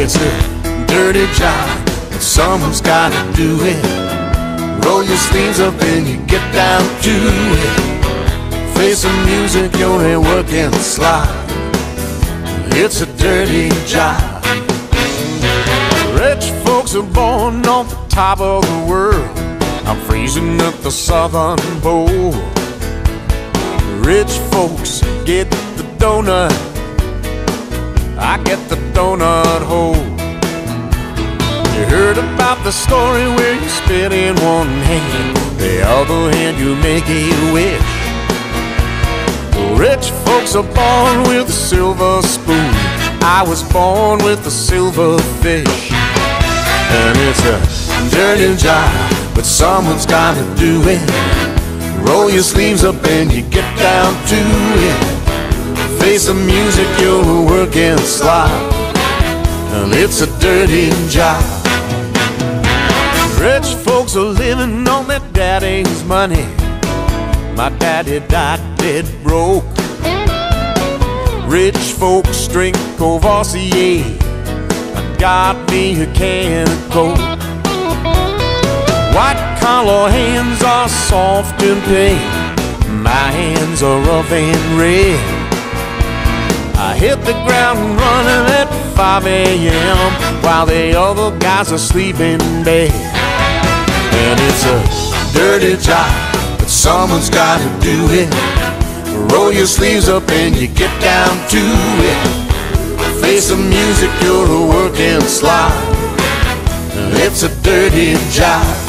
It's a dirty job, but someone's gotta do it. Roll your sleeves up and you get down to it. Face the music, you're a working slide. It's a dirty job. Rich folks are born on the top of the world. I'm freezing at the southern pole. Rich folks get the donut. I get the donut hole. Heard about the story where you spit in one hand, the other hand you make a wish. The Rich folks are born with a silver spoon. I was born with a silver fish. And it's a dirty job, but someone's gotta do it. Roll your sleeves up and you get down to it. Face the music, you're a working slob. And it's a dirty job. Folks are living on their daddy's money. My daddy died dead broke. Rich folks drink Courvoisier. I got me a can of Coke. White collar hands are soft and pain. My hands are rough and red. I hit the ground running at 5 a.m. while the other guys are sleeping in bed. And it's a dirty job, but someone's gotta do it. Roll your sleeves up and you get down to it. Face the music, you're a working slob. It's a dirty job.